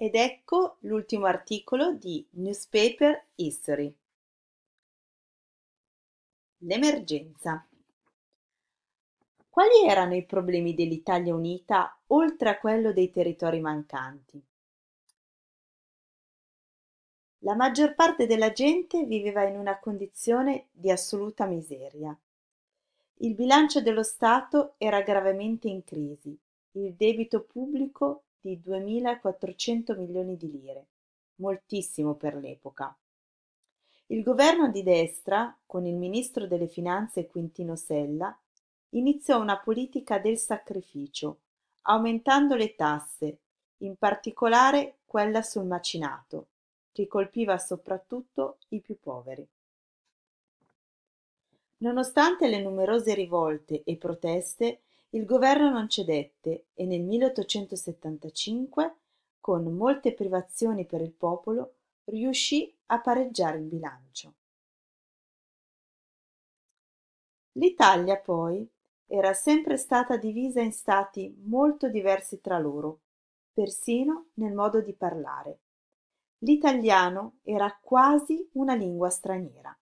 Ed ecco l'ultimo articolo di Newspaper History. L'emergenza. Quali erano i problemi dell'Italia unita oltre a quello dei territori mancanti? La maggior parte della gente viveva in una condizione di assoluta miseria. Il bilancio dello Stato era gravemente in crisi, il debito pubblico di 2.400 milioni di lire, moltissimo per l'epoca. Il governo di destra, con il ministro delle finanze Quintino Sella, iniziò una politica del sacrificio, aumentando le tasse, in particolare quella sul macinato, che colpiva soprattutto i più poveri. Nonostante le numerose rivolte e proteste, il governo non cedette e nel 1875, con molte privazioni per il popolo, riuscì a pareggiare il bilancio. L'Italia, poi, era sempre stata divisa in stati molto diversi tra loro, persino nel modo di parlare. L'italiano era quasi una lingua straniera.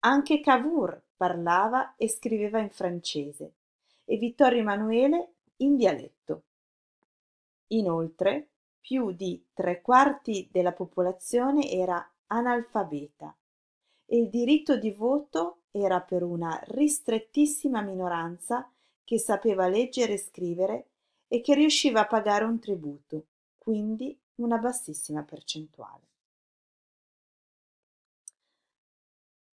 Anche Cavour parlava e scriveva in francese e Vittorio Emanuele in dialetto. Inoltre, più di tre quarti della popolazione era analfabeta e il diritto di voto era per una ristrettissima minoranza che sapeva leggere e scrivere e che riusciva a pagare un tributo, quindi una bassissima percentuale.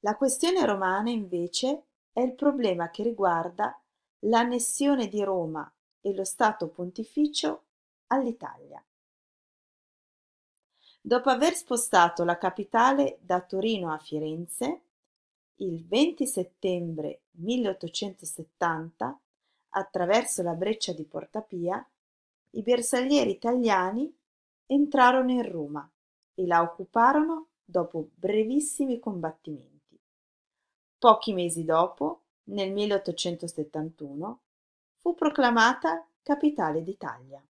La questione romana, invece, è il problema che riguarda l'annessione di Roma e lo Stato Pontificio all'Italia. Dopo aver spostato la capitale da Torino a Firenze, il 20 settembre 1870, attraverso la breccia di Porta Pia, i bersaglieri italiani entrarono in Roma e la occuparono dopo brevissimi combattimenti. Pochi mesi dopo nel 1871 fu proclamata capitale d'Italia.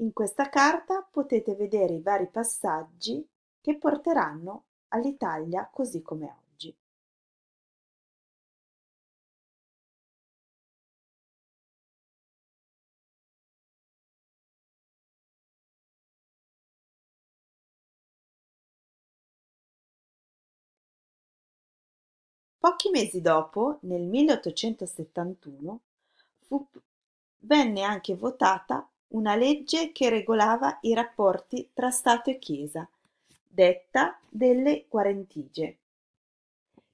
In questa carta potete vedere i vari passaggi che porteranno all'Italia così come oggi. Pochi mesi dopo, nel 1871, fu, venne anche votata una legge che regolava i rapporti tra Stato e Chiesa, detta delle Quarentigie.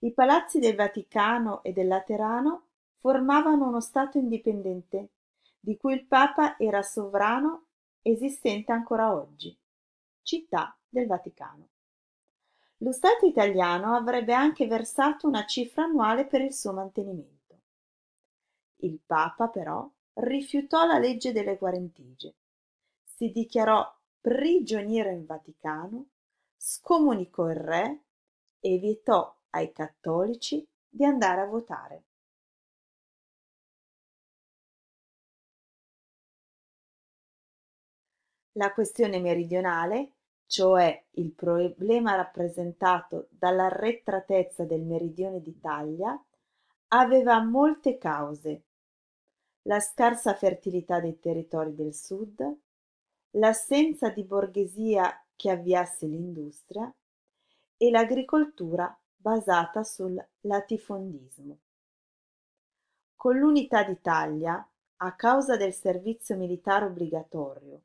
I palazzi del Vaticano e del Laterano formavano uno Stato indipendente, di cui il Papa era sovrano esistente ancora oggi, città del Vaticano. Lo Stato italiano avrebbe anche versato una cifra annuale per il suo mantenimento. Il Papa, però, rifiutò la legge delle guarentigie, si dichiarò prigioniero in Vaticano, scomunicò il re e vietò ai cattolici di andare a votare. La questione meridionale cioè il problema rappresentato dall'arretratezza del meridione d'Italia, aveva molte cause: la scarsa fertilità dei territori del sud, l'assenza di borghesia che avviasse l'industria e l'agricoltura basata sul latifondismo. Con l'unità d'Italia, a causa del servizio militare obbligatorio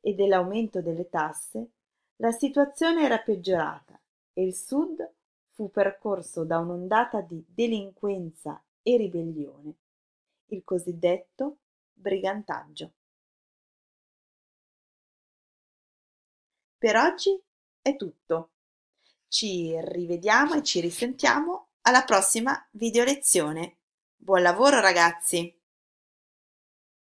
e dell'aumento delle tasse, la situazione era peggiorata e il Sud fu percorso da un'ondata di delinquenza e ribellione, il cosiddetto brigantaggio. Per oggi è tutto. Ci rivediamo e ci risentiamo alla prossima video lezione. Buon lavoro ragazzi!